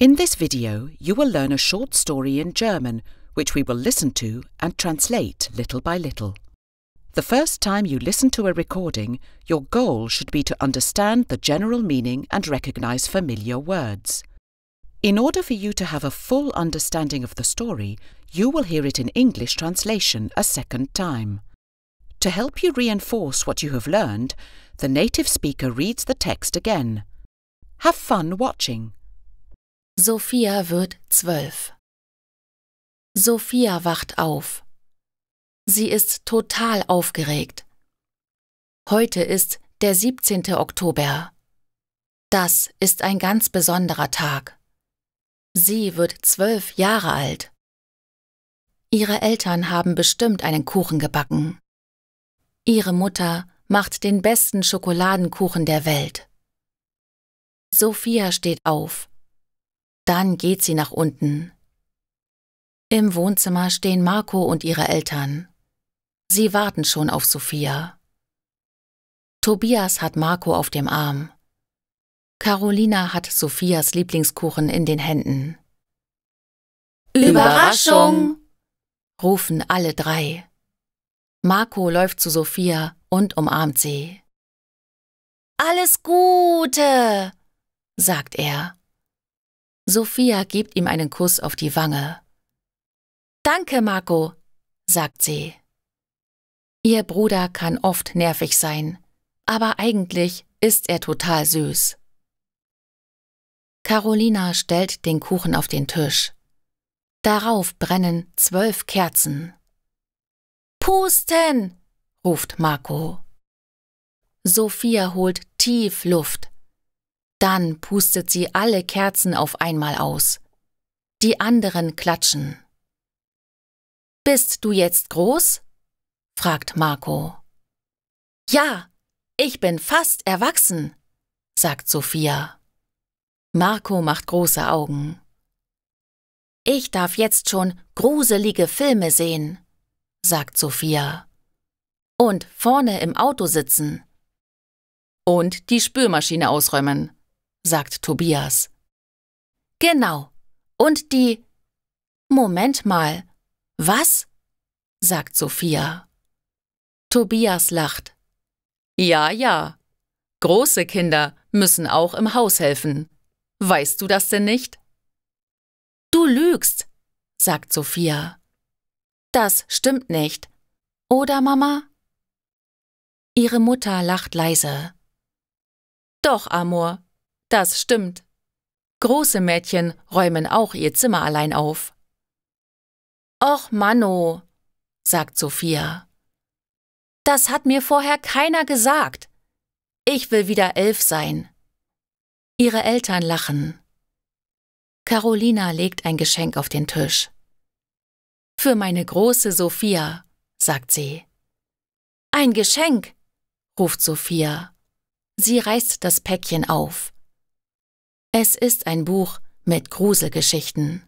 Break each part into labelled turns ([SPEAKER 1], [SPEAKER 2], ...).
[SPEAKER 1] In this video, you will learn a short story in German, which we will listen to and translate little by little. The first time you listen to a recording, your goal should be to understand the general meaning and recognize familiar words. In order for you to have a full understanding of the story, you will hear it in English translation a second time. To help you reinforce what you have learned, the native speaker reads the text again. Have fun watching.
[SPEAKER 2] Sophia wird zwölf. Sophia wacht auf. Sie ist total aufgeregt. Heute ist der 17. Oktober. Das ist ein ganz besonderer Tag. Sie wird zwölf Jahre alt. Ihre Eltern haben bestimmt einen Kuchen gebacken. Ihre Mutter macht den besten Schokoladenkuchen der Welt. Sophia steht auf. Dann geht sie nach unten. Im Wohnzimmer stehen Marco und ihre Eltern. Sie warten schon auf Sophia. Tobias hat Marco auf dem Arm. Carolina hat Sophias Lieblingskuchen in den Händen.
[SPEAKER 3] Überraschung!
[SPEAKER 2] rufen alle drei. Marco läuft zu Sophia und umarmt sie.
[SPEAKER 3] Alles Gute!
[SPEAKER 2] sagt er. Sophia gibt ihm einen Kuss auf die Wange. Danke, Marco, sagt sie. Ihr Bruder kann oft nervig sein, aber eigentlich ist er total süß. Carolina stellt den Kuchen auf den Tisch. Darauf brennen zwölf Kerzen.
[SPEAKER 3] Pusten!
[SPEAKER 2] ruft Marco. Sophia holt tief Luft. Dann pustet sie alle Kerzen auf einmal aus. Die anderen klatschen. Bist du jetzt groß? fragt Marco. Ja, ich bin fast erwachsen, sagt Sophia. Marco macht große Augen. Ich darf jetzt schon gruselige Filme sehen, sagt Sophia. Und vorne im Auto sitzen. Und die Spülmaschine ausräumen, sagt Tobias. Genau. Und die. Moment mal. Was? sagt Sophia. Tobias lacht. Ja, ja. Große Kinder müssen auch im Haus helfen. Weißt du das denn nicht? Du lügst, sagt Sophia. Das stimmt nicht. Oder, Mama? Ihre Mutter lacht leise. Doch, Amor, das stimmt. Große Mädchen räumen auch ihr Zimmer allein auf. Och, Manno, sagt Sophia. Das hat mir vorher keiner gesagt. Ich will wieder elf sein. Ihre Eltern lachen. Carolina legt ein Geschenk auf den Tisch. Für meine große Sophia, sagt sie. Ein Geschenk, ruft Sophia. Sie reißt das Päckchen auf. Es ist ein Buch mit Gruselgeschichten.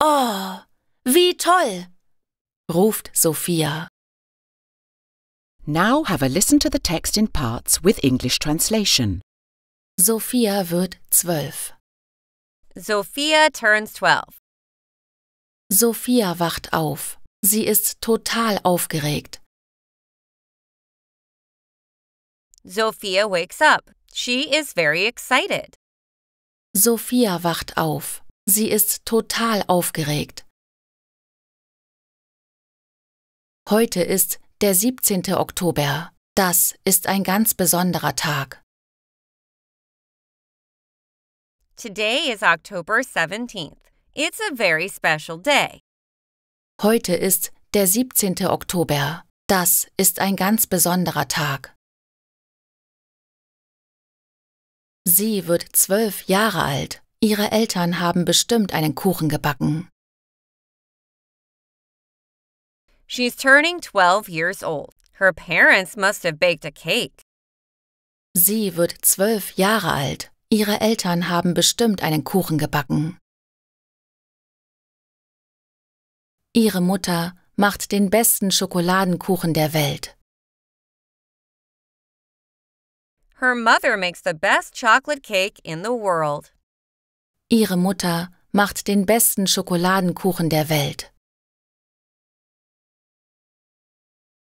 [SPEAKER 2] Oh, wie toll! ruft Sophia.
[SPEAKER 1] Now have a listen to the text in parts with English translation.
[SPEAKER 2] Sophia wird zwölf.
[SPEAKER 3] Sophia turns 12.
[SPEAKER 2] Sophia wacht auf. Sie ist total aufgeregt.
[SPEAKER 3] Sophia wakes up. She is very excited.
[SPEAKER 2] Sophia wacht auf. Sie ist total aufgeregt. Heute ist der 17. Oktober. Das ist ein ganz besonderer Tag.
[SPEAKER 3] Today is October 17th. It's a very special day.
[SPEAKER 2] Heute ist der 17. Oktober. Das ist ein ganz besonderer Tag. Sie wird zwölf Jahre alt. Ihre Eltern haben bestimmt einen Kuchen gebacken.
[SPEAKER 3] She's turning 12 years old. Her parents must have baked a cake.
[SPEAKER 2] Sie wird zwölf Jahre alt. Ihre Eltern haben bestimmt einen Kuchen gebacken. Ihre Mutter macht den besten Schokoladenkuchen der Welt.
[SPEAKER 3] Her mother makes the best chocolate cake in the world.
[SPEAKER 2] Ihre Mutter macht den besten Schokoladenkuchen der Welt.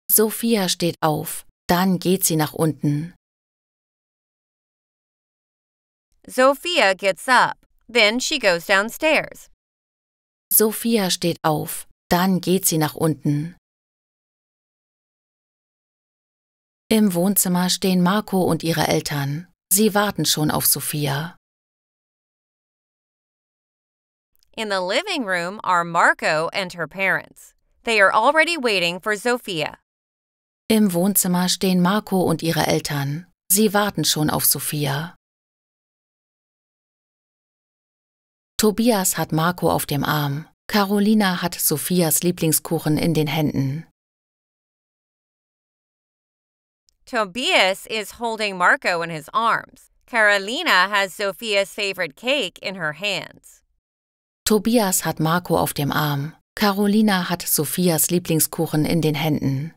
[SPEAKER 2] Sophia steht auf, dann geht sie nach unten.
[SPEAKER 3] Sophia gets up. Then she goes downstairs.
[SPEAKER 2] Sophia steht auf, dann geht sie nach unten. Im Wohnzimmer stehen Marco und ihre Eltern. Sie warten schon auf Sophia.
[SPEAKER 3] In the living room are Marco and her parents. They are already waiting for Sophia.
[SPEAKER 2] Im Wohnzimmer stehen Marco und ihre Eltern. Sie warten schon auf Sophia. Tobias hat Marco auf dem Arm. Carolina hat Sophias Lieblingskuchen in den Händen.
[SPEAKER 3] Tobias is holding Marco in his arms. Carolina has Sophia's favorite cake in her hands.
[SPEAKER 2] Tobias hat Marco auf dem Arm. Carolina hat Sophias Lieblingskuchen in den Händen.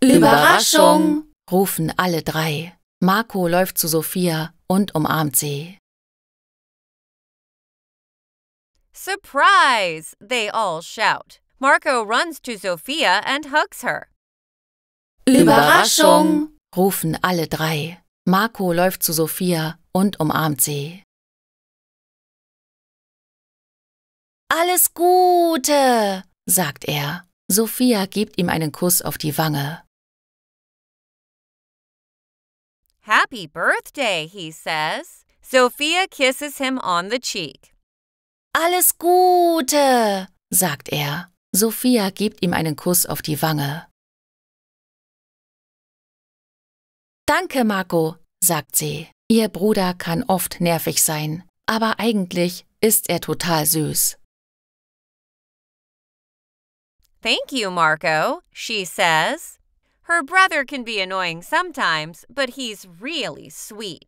[SPEAKER 4] Überraschung!
[SPEAKER 2] rufen alle drei. Marco läuft zu Sophia und umarmt sie.
[SPEAKER 3] Surprise! They all shout. Marco runs to Sophia and hugs her.
[SPEAKER 4] Überraschung!
[SPEAKER 2] rufen alle drei. Marco läuft zu Sophia und umarmt sie. Alles Gute, sagt er. Sophia gibt ihm einen Kuss auf die Wange.
[SPEAKER 3] Happy birthday, he says. Sophia kisses him on the cheek.
[SPEAKER 2] Alles Gute, sagt er. Sophia gibt ihm einen Kuss auf die Wange. Danke, Marco, sagt sie. Ihr Bruder kann oft nervig sein, aber eigentlich ist er total süß.
[SPEAKER 3] Thank you, Marco, she says. Her brother can be annoying sometimes, but he's really sweet.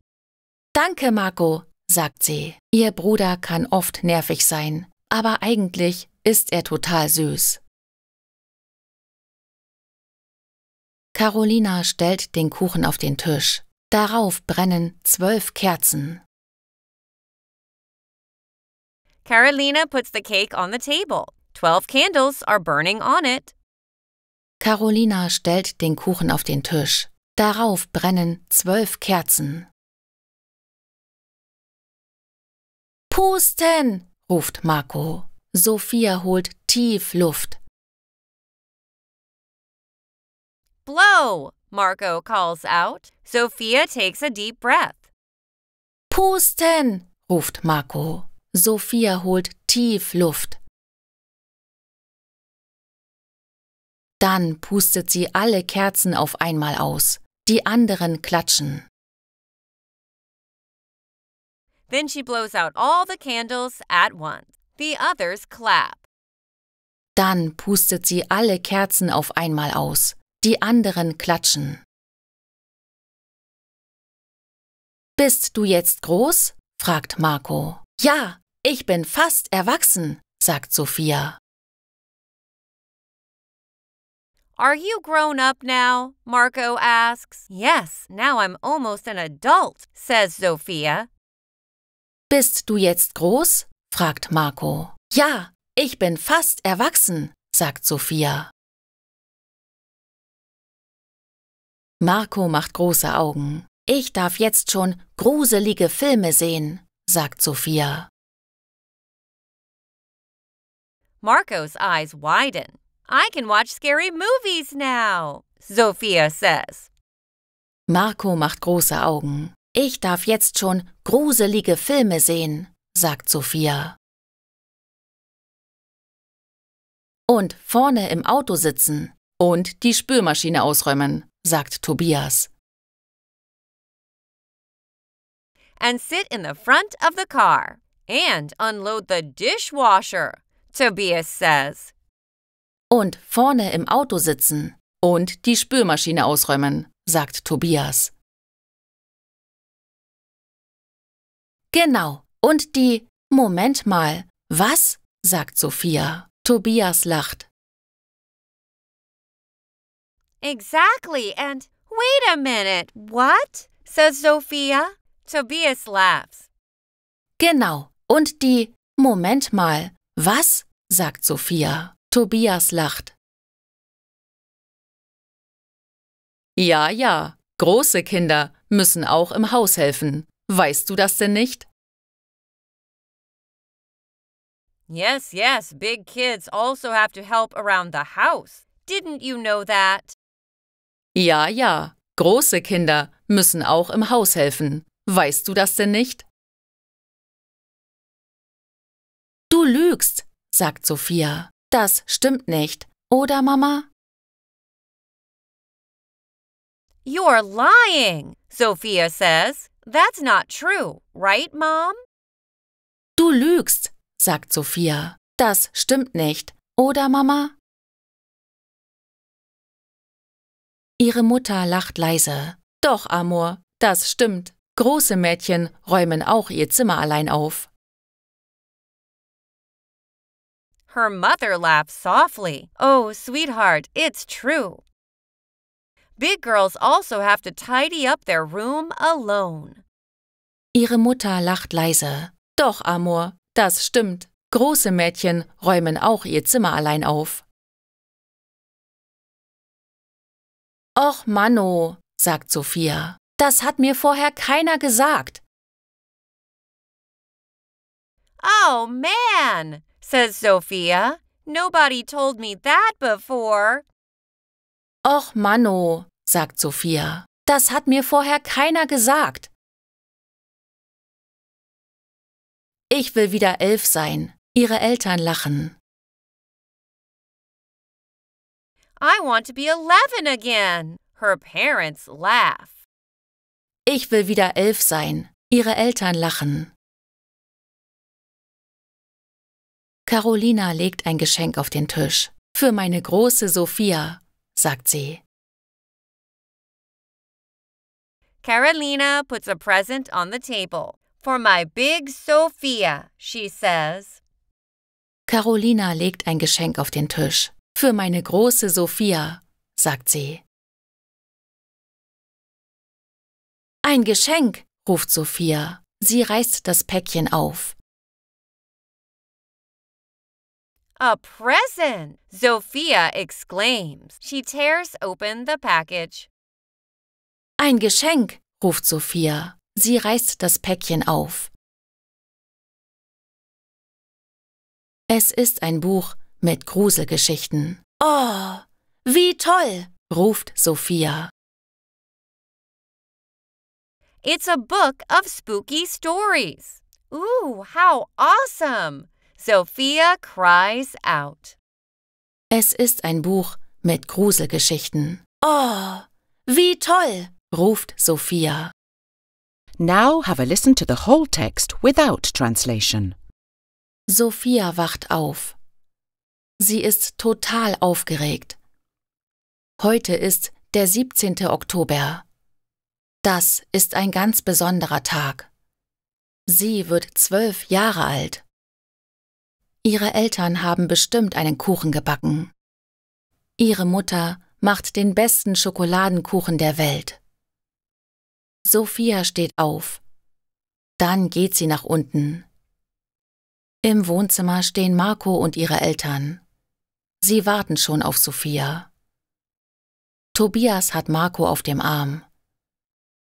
[SPEAKER 2] Danke, Marco, sagt sie. Ihr Bruder kann oft nervig sein, aber eigentlich ist er total süß. Carolina stellt den Kuchen auf den Tisch. Darauf brennen zwölf Kerzen.
[SPEAKER 3] Carolina puts the cake on the table. Twelve candles are burning on it.
[SPEAKER 2] Carolina stellt den Kuchen auf den Tisch. Darauf brennen zwölf Kerzen. Pusten! ruft Marco. Sophia holt tief Luft.
[SPEAKER 3] Blow! Marco calls out. Sophia takes a deep breath.
[SPEAKER 2] Pusten! ruft Marco. Sophia holt tief Luft. Dann pustet sie alle Kerzen auf einmal aus. Die anderen klatschen.
[SPEAKER 3] Then she blows out all the candles at once. The others clap.
[SPEAKER 2] Dann pustet sie alle Kerzen auf einmal aus. Die anderen klatschen. Bist du jetzt groß? fragt Marco. Ja, ich bin fast erwachsen, sagt Sophia.
[SPEAKER 3] Are you grown up now? Marco asks. Yes, now I'm almost an adult, says Sophia.
[SPEAKER 2] Bist du jetzt groß? Fragt Marco. Ja, ich bin fast erwachsen, sagt Sophia. Marco macht große Augen. Ich darf jetzt schon gruselige Filme sehen, sagt Sophia.
[SPEAKER 3] Marco's eyes widen. I can watch scary movies now, Sophia says.
[SPEAKER 2] Marco macht große Augen. Ich darf jetzt schon gruselige Filme sehen, sagt Sophia. Und vorne im Auto sitzen und die Spülmaschine ausräumen, sagt Tobias.
[SPEAKER 3] And sit in the front of the car and unload the dishwasher, Tobias says.
[SPEAKER 2] Und vorne im Auto sitzen und die Spülmaschine ausräumen, sagt Tobias. Genau. Und die Moment mal. Was? sagt Sophia. Tobias lacht.
[SPEAKER 3] Exactly, and wait a minute, what? says Sophia. Tobias laughs.
[SPEAKER 2] Genau. Und die Moment mal. Was? sagt Sophia. Tobias lacht. Ja, ja, große Kinder müssen auch im Haus helfen. Weißt du das denn nicht?
[SPEAKER 3] Yes, yes, big kids also have to help around the house. Didn't you know that?
[SPEAKER 2] Ja, ja, große Kinder müssen auch im Haus helfen. Weißt du das denn nicht? Du lügst, sagt Sophia. Das stimmt nicht, oder Mama?
[SPEAKER 3] You're lying, Sophia says. That's not true, right, Mom?
[SPEAKER 2] Du lügst, sagt Sophia. Das stimmt nicht, oder Mama? Ihre Mutter lacht leise. Doch, Amor, das stimmt. Große Mädchen räumen auch ihr Zimmer allein auf.
[SPEAKER 3] Her mother laughs softly. Oh, sweetheart, it's true. Big girls also have to tidy up their room alone.
[SPEAKER 2] Ihre Mutter lacht leise. Doch, Amor, das stimmt. Große Mädchen räumen auch ihr Zimmer allein auf. Och, Manno, sagt Sophia. Das hat mir vorher keiner gesagt.
[SPEAKER 3] Oh, man, says Sophia. Nobody told me that before.
[SPEAKER 2] Och, Manno, sagt Sophia. Das hat mir vorher keiner gesagt. Ich will wieder elf sein. Ihre Eltern lachen.
[SPEAKER 3] I want to be 11 again. Her parents laugh.
[SPEAKER 2] Ich will wieder elf sein. Ihre Eltern lachen. Carolina legt ein Geschenk auf den Tisch. Für meine große Sophia, sagt sie.
[SPEAKER 3] Carolina puts a present on the table. For my big Sophia, she says.
[SPEAKER 2] Carolina legt ein Geschenk auf den Tisch. Für meine große Sophia, sagt sie. Ein Geschenk, ruft Sophia. Sie reißt das Päckchen auf.
[SPEAKER 3] A present! Sophia exclaims. She tears open the package.
[SPEAKER 2] Ein Geschenk, ruft Sophia. Sie reißt das Päckchen auf. Es ist ein Buch mit Gruselgeschichten. Oh, wie toll, ruft Sophia.
[SPEAKER 3] It's a book of spooky stories. Ooh, how awesome! Sophia cries out.
[SPEAKER 2] Es ist ein Buch mit Gruselgeschichten. Oh, wie toll, ruft Sophia.
[SPEAKER 1] Now have a listen to the whole text without translation.
[SPEAKER 2] Sophia wacht auf. Sie ist total aufgeregt. Heute ist der 17. Oktober. Das ist ein ganz besonderer Tag. Sie wird zwölf Jahre alt. Ihre Eltern haben bestimmt einen Kuchen gebacken. Ihre Mutter macht den besten Schokoladenkuchen der Welt. Sophia steht auf. Dann geht sie nach unten. Im Wohnzimmer stehen Marco und ihre Eltern. Sie warten schon auf Sophia. Tobias hat Marco auf dem Arm.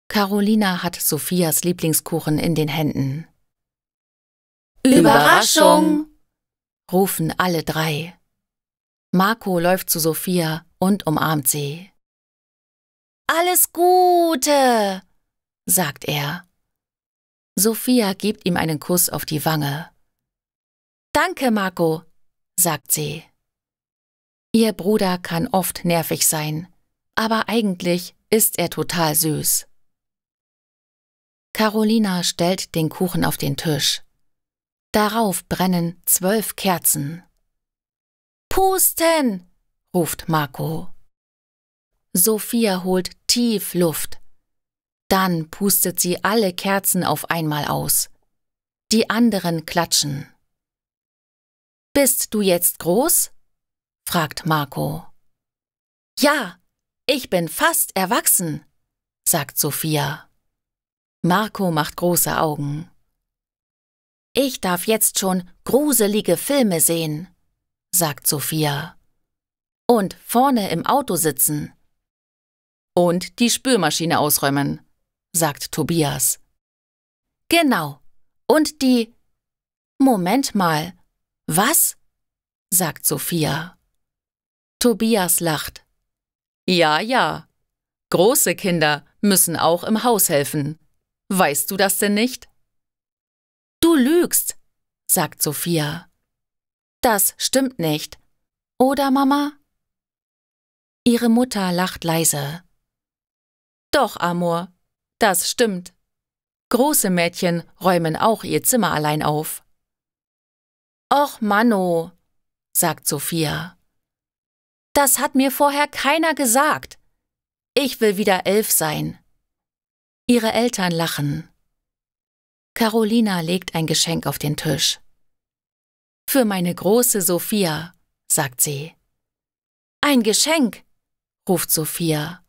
[SPEAKER 2] Carolina hat Sophias Lieblingskuchen in den Händen.
[SPEAKER 4] Überraschung!
[SPEAKER 2] rufen alle drei. Marco läuft zu Sophia und umarmt sie. Alles Gute, sagt er. Sophia gibt ihm einen Kuss auf die Wange. Danke, Marco, sagt sie. Ihr Bruder kann oft nervig sein, aber eigentlich ist er total süß. Carolina stellt den Kuchen auf den Tisch. Darauf brennen zwölf Kerzen. Pusten! ruft Marco. Sophia holt tief Luft. Dann pustet sie alle Kerzen auf einmal aus. Die anderen klatschen. Bist du jetzt groß? fragt Marco. Ja, ich bin fast erwachsen, sagt Sophia. Marco macht große Augen. Ich darf jetzt schon gruselige Filme sehen, sagt Sophia. Und vorne im Auto sitzen. Und die Spülmaschine ausräumen, sagt Tobias. Genau. Und die. Moment mal. Was? sagt Sophia. Tobias lacht. Ja, ja. Große Kinder müssen auch im Haus helfen. Weißt du das denn nicht? Du lügst, sagt Sophia. Das stimmt nicht. Oder, Mama? Ihre Mutter lacht leise. Doch, Amor, das stimmt. Große Mädchen räumen auch ihr Zimmer allein auf. Och, Manno, sagt Sophia. Das hat mir vorher keiner gesagt. Ich will wieder elf sein. Ihre Eltern lachen. Carolina legt ein Geschenk auf den Tisch. Für meine große Sophia, sagt sie. Ein Geschenk, ruft Sophia.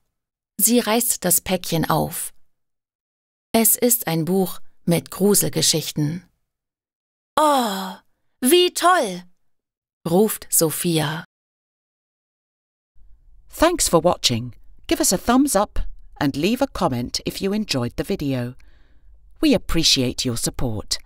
[SPEAKER 2] Sie reißt das Päckchen auf. Es ist ein Buch mit Gruselgeschichten. Oh, wie toll! ruft Sophia.
[SPEAKER 1] Thanks for watching. Give us a thumbs up and leave a comment if you enjoyed the video. We appreciate your support.